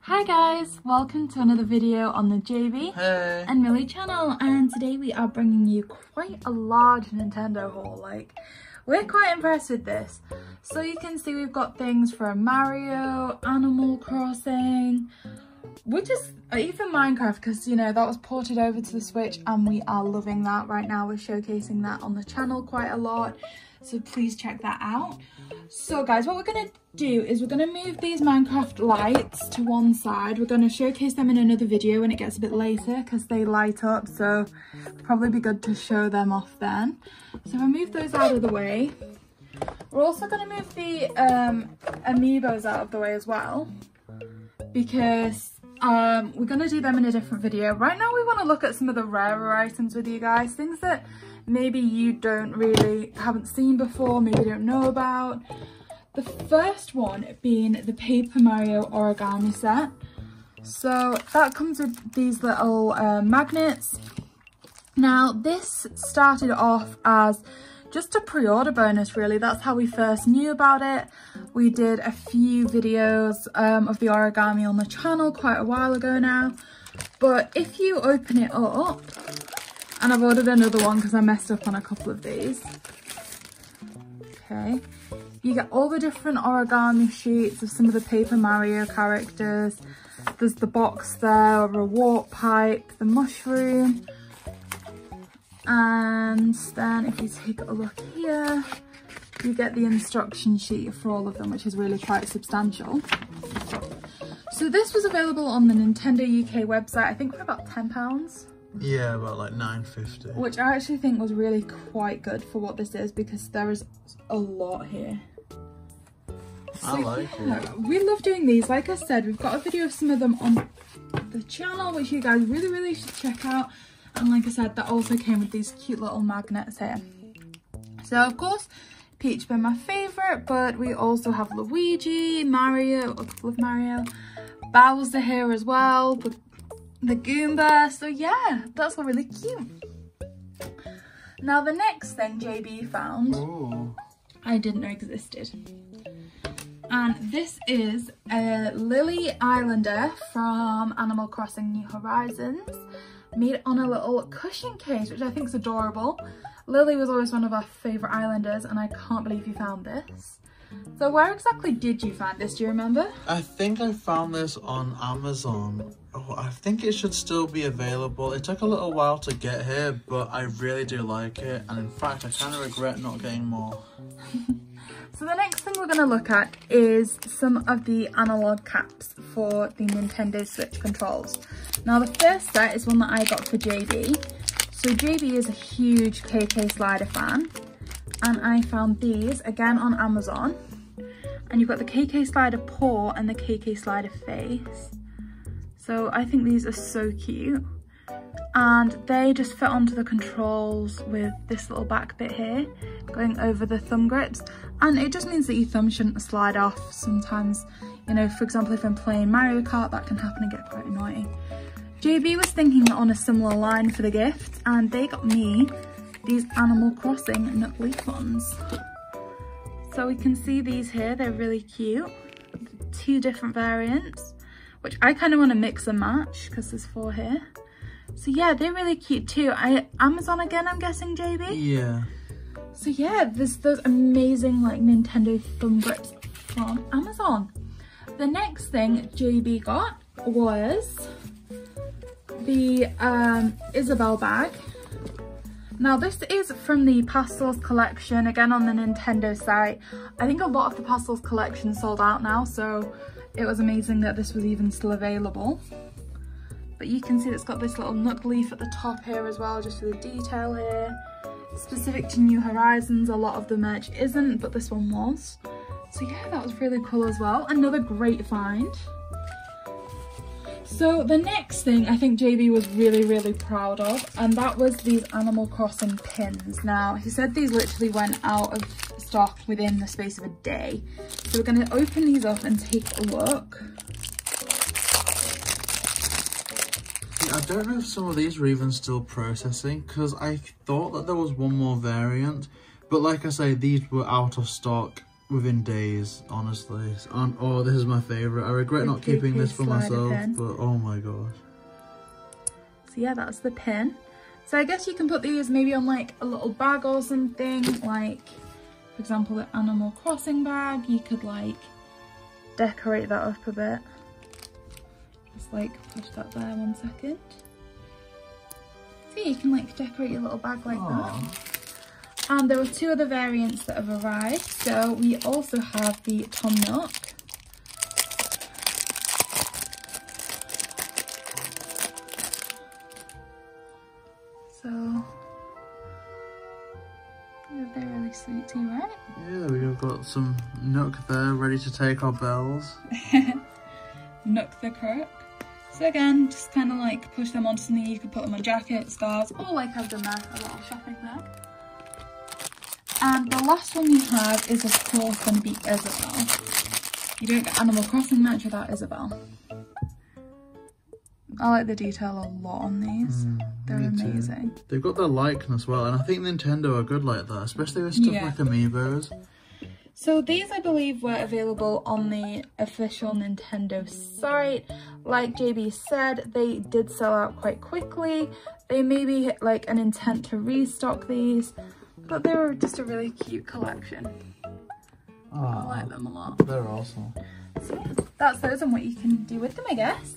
Hi guys, welcome to another video on the JayBee Hey. and Milly channel and today we are bringing you quite a large Nintendo haul like we're quite impressed with this. So you can see we've got things from Mario, Animal Crossing, which is even Minecraft because you know that was ported over to the Switch and we are loving that right now. We're showcasing that on the channel quite a lot so please check that out. So guys, what we're gonna do is we're gonna move these Minecraft lights to one side. We're gonna showcase them in another video when it gets a bit later because they light up, so probably be good to show them off then. So we'll move those out of the way. We're also gonna move the um, amiibos out of the way as well because um, we're gonna do them in a different video. Right now we wanna look at some of the rarer items with you guys, things that maybe you don't really haven't seen before, maybe don't know about. The first one being the Paper Mario origami set. So that comes with these little uh, magnets. Now this started off as just a pre-order bonus really, that's how we first knew about it. We did a few videos um, of the origami on the channel quite a while ago now. But if you open it up, and I've ordered another one because I messed up on a couple of these. Okay, you get all the different origami sheets of some of the Paper Mario characters. There's the box there, a warp pipe, the mushroom. And then if you take a look here, you get the instruction sheet for all of them, which is really quite substantial. So this was available on the Nintendo UK website, I think for about £10. Yeah, about like 9.50. Which I actually think was really quite good for what this is because there is a lot here. I like yeah, We love doing these. Like I said, we've got a video of some of them on the channel, which you guys really, really should check out. And like I said, that also came with these cute little magnets here. So of course, Peach been my favourite, but we also have Luigi, Mario, a couple of Mario, Bowser here as well, the, the Goomba. So yeah, that's all really cute. Now the next thing JayBee found, Ooh. I didn't know existed. And this is a Lily Islander from Animal Crossing New Horizons made on a little cushion case, which I think is adorable. Lily was always one of our favourite islanders and I can't believe you found this. So where exactly did you find this, do you remember? I think I found this on Amazon. Oh, I think it should still be available. It took a little while to get here, but I really do like it. And in fact, I kind of regret not getting more. So the next thing we're going to look at is some of the analog caps for the Nintendo Switch controls. Now the first set is one that I got for JayBee. So JayBee is a huge KK Slider fan and I found these again on Amazon. And you've got the KK Slider paw and the KK Slider face. So I think these are so cute. And they just fit onto the controls with this little back bit here going over the thumb grips. And it just means that your thumb shouldn't slide off sometimes. You know for example if I'm playing Mario Kart that can happen and get quite annoying. JayBee was thinking on a similar line for the gift and they got me these Animal Crossing Nook Leaf ones. So we can see these here they're really cute. Two different variants which I kind of want to mix and match because there's four here so yeah they're really cute too I Amazon again I'm guessing JayBee Yeah. so yeah, there's those amazing like Nintendo thumb grips from Amazon. The next thing JayBee got was the um, Isabelle bag. Now this is from the Pastels collection, again on the Nintendo site. I think a lot of the Pastels collection sold out now, so it was amazing that this was even still available. But you can see it's got this little nook leaf at the top here as well, just for the detail here specific to New Horizons. A lot of the merch isn't, but this one was. So yeah, that was really cool as well. Another great find. So the next thing I think JayBee was really, really proud of, and that was these Animal Crossing pins. Now, he said these literally went out of stock within the space of a day. So we're gonna open these up and take a look. I don't know if some of these are even still processing because I thought that there was one more variant. But like I say, these were out of stock within days, honestly. On, oh, this is my favourite. I regret The not keeping this for myself, pen. but oh my gosh. So yeah, that's the pin. So I guess you can put these maybe on like a little bag or something, like for example the Animal Crossing bag, you could like decorate that up a bit. Just like push that there one second. See, you can like decorate your little bag like that. And there were two other variants that have arrived. So we also have the Tom Nook. So they're really sweet too, right? Yeah, we've got some Nook there ready to take our bells. Nook the Crook. So again, just kind of like push them onto something. You could put them on jackets, scarves, or like I've done there, a little shopping bag. And the last one we have is of course going to be Isabelle. You don't get Animal Crossing match without Isabelle. I like the detail a lot on these. They're Mm, me too. amazing. They've got their likeness well, and I think Nintendo are good like that, especially with stuff Yeah. like Amiibos. So these I believe were available on the official Nintendo site. Like JayBee said, they did sell out quite quickly. They may be like an intent to restock these, but they were just a really cute collection. I Ah, like them a lot. they're awesome. So that's those and what you can do with them, I guess.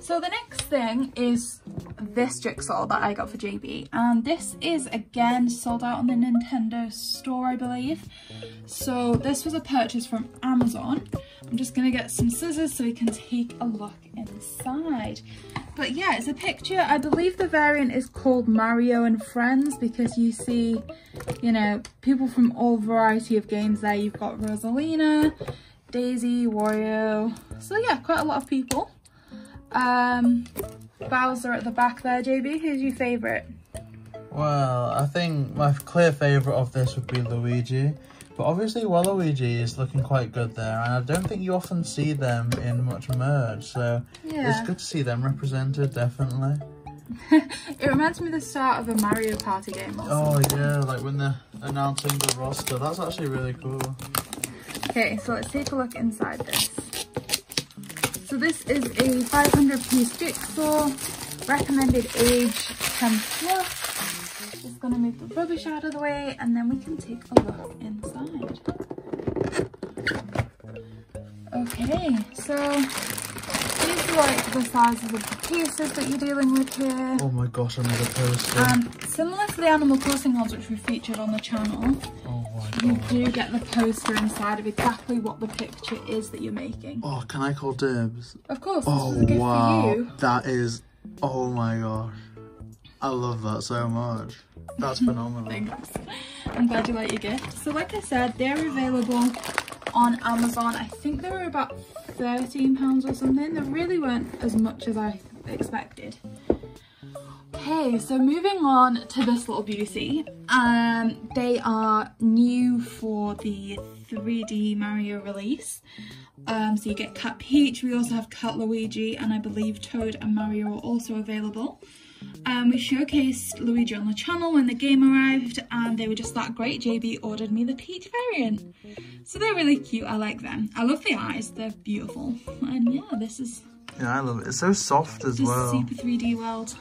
So the next thing is this jigsaw that I got for JayBee. And this is again sold out on the Nintendo store, I believe. So this was a purchase from Amazon. I'm just gonna get some scissors so we can take a look inside. But yeah, it's a picture. I believe the variant is called Mario and Friends because you see, you know, people from all variety of games there. You've got Rosalina, Daisy, Wario. So yeah, quite a lot of people. Um, Bowser at the back there, JayBee. Who's your favourite? Well, I think my clear favourite of this would be Luigi. But obviously Waluigi is looking quite good there, and I don't think you often see them in much merch, so it's good to see them represented, definitely. It reminds me of the start of a Mario Party game. Oh yeah, like when they're announcing the roster, that's actually really cool. Okay, so let's take a look inside this. So this is a 500 piece jigsaw, recommended age 10 plus. Just gonna move the rubbish out of the way and then we can take a look inside. Okay, so these are like the sizes of the pieces that you're dealing with here. Oh my gosh, I made a poster. And um, similar to the Animal Crossing ones which we featured on the channel, oh my you god. do get the poster inside of exactly what the picture is that you're making. Oh, can I call dibs? Of course, this Oh a gift for wow, you. that is, oh my gosh. I love that so much. That's phenomenal. Thanks. I'm glad you like your gift. So like I said, they're available on Amazon. I think they were about £13 or something. They really weren't as much as I expected. Okay, so moving on to this little beauty. Um, they are new for the 3D Mario release. Um, so you get Cat Peach, we also have Cat Luigi, and I believe Toad and Mario are also available. Um, we showcased Luigi on the channel when the game arrived and they were just that great. JayBee ordered me the Peach variant. So they're really cute, I like them. I love the eyes, they're beautiful. And yeah, this is Yeah, I love it. It's so soft as well. super 3D world.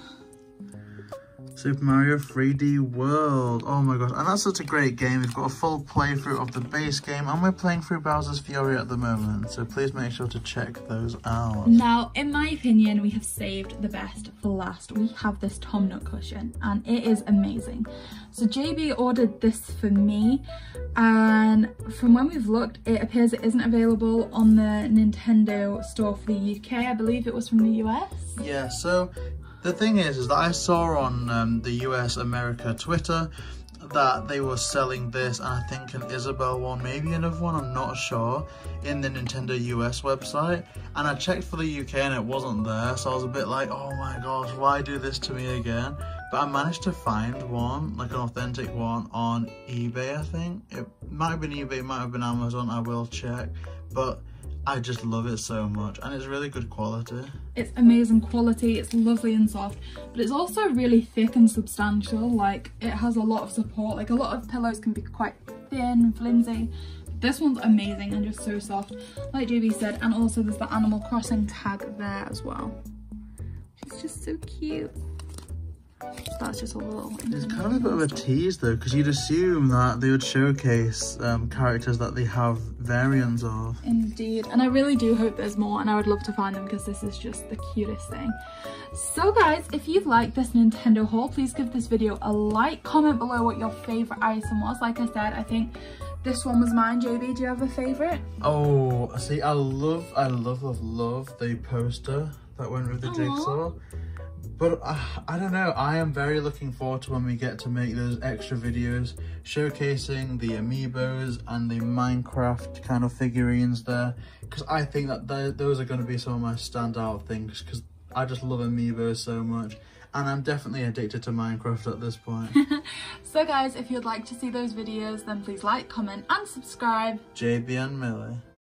Super Mario 3D World. Oh my gosh, and that's such a great game. We've got a full playthrough of the base game, and we're playing through Bowser's Fury at the moment, so please make sure to check those out. Now, in my opinion, we have saved the best for last. We have this Tom Nook cushion and it is amazing. So JayBee ordered this for me and from when we've looked, it appears it isn't available on the Nintendo store for the UK. I believe it was from the US. Yeah, so the thing is, is that I saw on um, the US America Twitter that they were selling this and I think an Isabelle one, maybe another one, I'm not sure, in the Nintendo US website. And I checked for the UK and it wasn't there, so I was a bit like, oh my gosh, why do this to me again? But I managed to find one, like an authentic one, on eBay, I think. It might have been eBay, it might have been Amazon, I will check. But I just love it so much and it's really good quality. It's amazing quality, it's lovely and soft, but it's also really thick and substantial. Like it has a lot of support. Like a lot of pillows can be quite thin, and flimsy. this one's amazing and just so soft, like JayBee said. And also there's the Animal Crossing tag there as well. She's just so cute. That's just a little. It's kind of a bit of a tease though, because you'd assume that they would showcase um, characters that they have variants of. Indeed, and I really do hope there's more and I would love to find them because this is just the cutest thing. So guys, if you've liked this Nintendo haul, please give this video a like, comment below what your favourite item was. Like I said, I think this one was mine. JayBee, do you have a favourite? Oh, see, I love, I love, love, love the poster that went with the Aww. jigsaw. But uh, I don't know, I am very looking forward to when we get to make those extra videos showcasing the amiibos and the Minecraft kind of figurines there. Because I think that those are going to be some of my standout things because I just love amiibos so much. And I'm definitely addicted to Minecraft at this point. so guys, if you'd like to see those videos, then please like, comment and subscribe. JayBee and Milly.